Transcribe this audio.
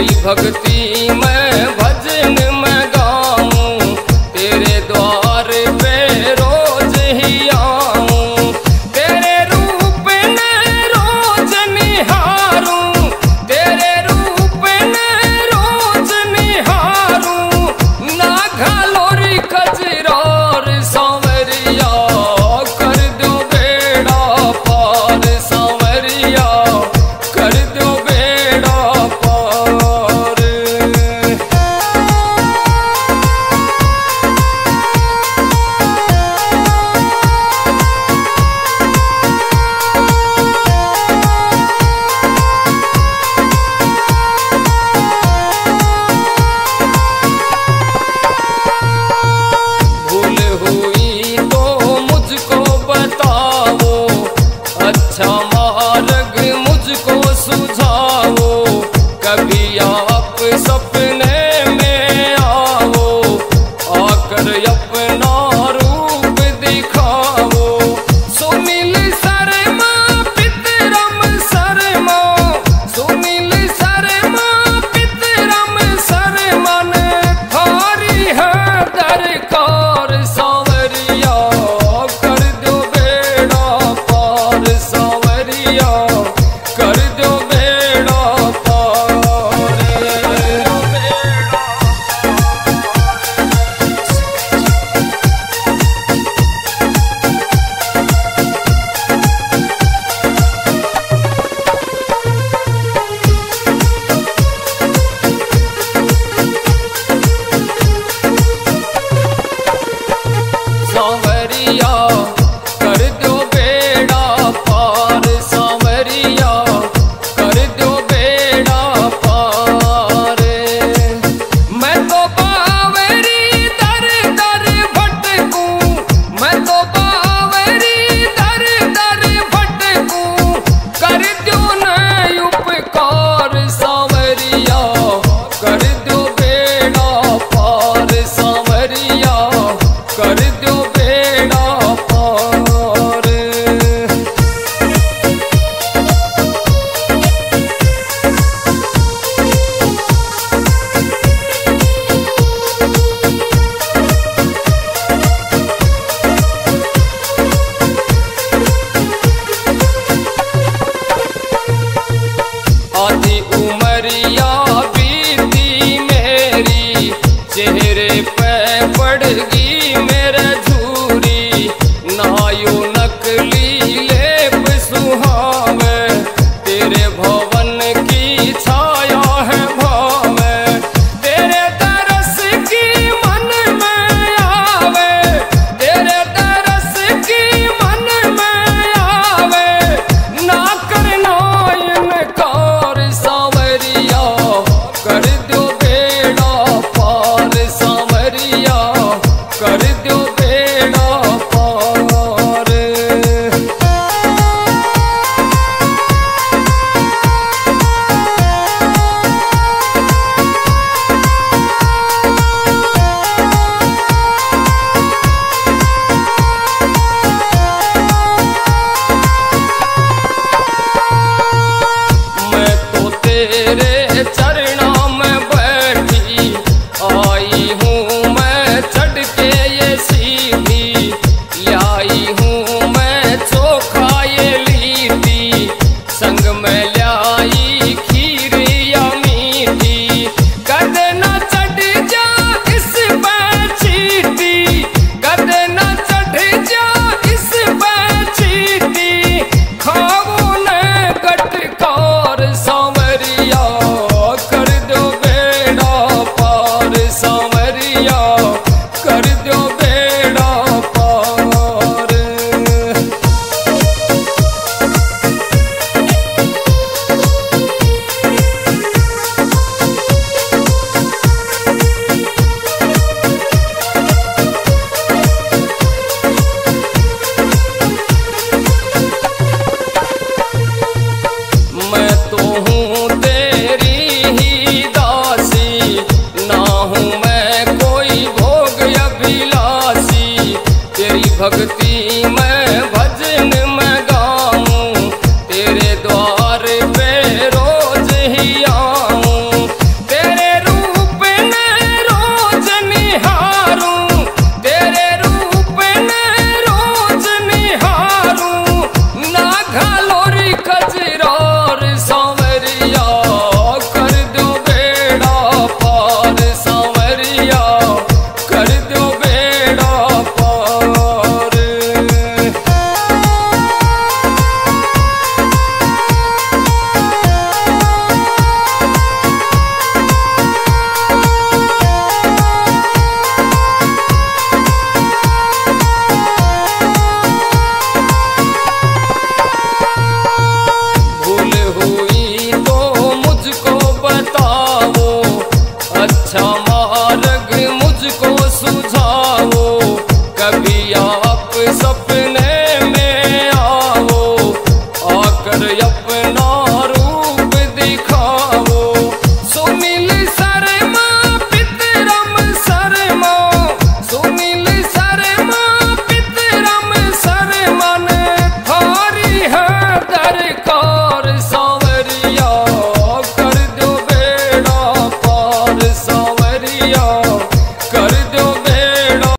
तेरी भक्ति मैं भक्ति में